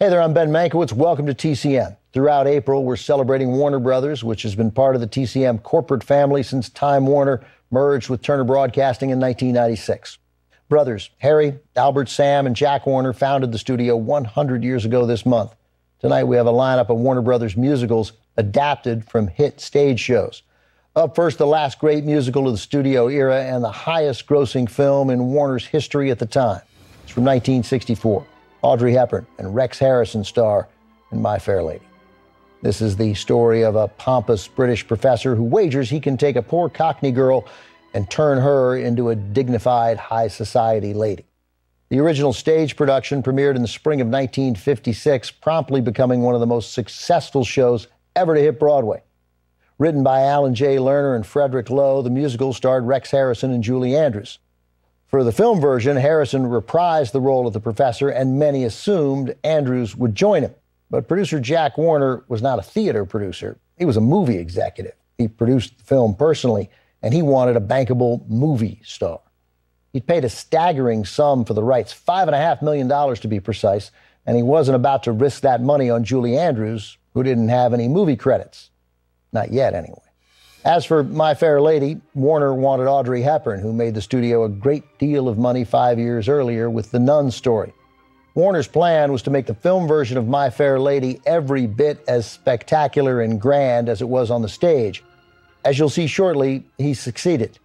Hey there, I'm Ben Mankiewicz. Welcome to TCM. Throughout April, we're celebrating Warner Brothers, which has been part of the TCM corporate family since Time Warner merged with Turner Broadcasting in 1996. Brothers Harry, Albert, Sam, and Jack Warner founded the studio 100 years ago this month. Tonight, we have a lineup of Warner Brothers musicals adapted from hit stage shows. Up first, the last great musical of the studio era and the highest grossing film in Warner's history at the time. It's from 1964. Audrey Hepburn and Rex Harrison star in My Fair Lady. This is the story of a pompous British professor who wagers he can take a poor Cockney girl and turn her into a dignified high society lady. The original stage production premiered in the spring of 1956, promptly becoming one of the most successful shows ever to hit Broadway. Written by Alan J. Lerner and Frederick Loewe, the musical starred Rex Harrison and Julie Andrews. For the film version, Harrison reprised the role of the professor, and many assumed Andrews would join him. But producer Jack Warner was not a theater producer, he was a movie executive. He produced the film personally, and he wanted a bankable movie star. He paid a staggering sum for the rights, $5.5 million to be precise, and he wasn't about to risk that money on Julie Andrews, who didn't have any movie credits. Not yet, anyway. As for My Fair Lady, Warner wanted Audrey Hepburn, who made the studio a great deal of money five years earlier with The Nun's Story. Warner's plan was to make the film version of My Fair Lady every bit as spectacular and grand as it was on the stage. As you'll see shortly, he succeeded.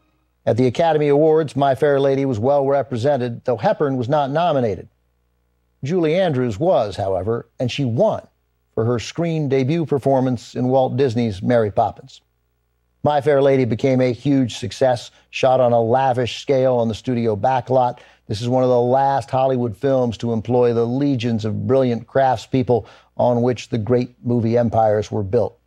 At the Academy Awards, My Fair Lady was well represented, though Hepburn was not nominated. Julie Andrews was, however, and she won for her screen debut performance in Walt Disney's Mary Poppins. My Fair Lady became a huge success, shot on a lavish scale on the studio backlot. This is one of the last Hollywood films to employ the legions of brilliant craftspeople on which the great movie empires were built.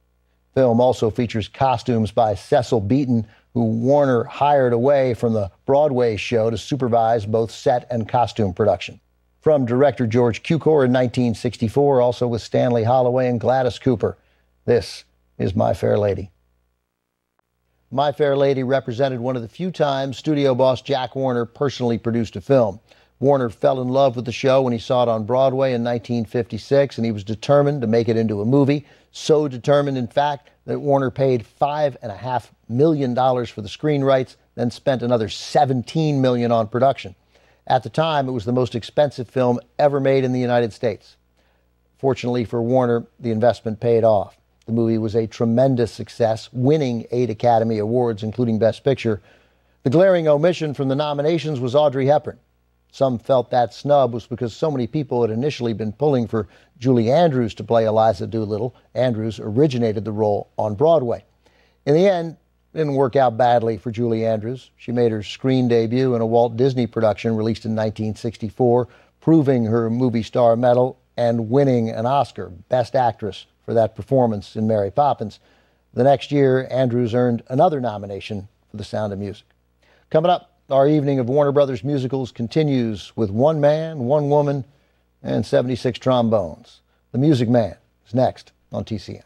Film also features costumes by Cecil Beaton, who Warner hired away from the Broadway show to supervise both set and costume production. From director George Cukor in 1964, also with Stanley Holloway and Gladys Cooper. This is My Fair Lady. My Fair Lady represented one of the few times studio boss Jack Warner personally produced a film. Warner fell in love with the show when he saw it on Broadway in 1956, and he was determined to make it into a movie. So determined, in fact, that Warner paid $5.5 million for the screen rights, then spent another 17 million on production. At the time, it was the most expensive film ever made in the United States. Fortunately for Warner, the investment paid off. The movie was a tremendous success, winning eight Academy Awards, including Best Picture. The glaring omission from the nominations was Audrey Hepburn. Some felt that snub was because so many people had initially been pulling for Julie Andrews to play Eliza Doolittle. Andrews originated the role on Broadway. In the end, it didn't work out badly for Julie Andrews. She made her screen debut in a Walt Disney production released in 1964, proving her movie star mettle and winning an Oscar, Best Actress, for that performance in Mary Poppins. The next year, Andrews earned another nomination for The Sound of Music. Coming up, our evening of Warner Brothers musicals continues with One Man, One Woman, and 76 Trombones. The Music Man is next on TCM.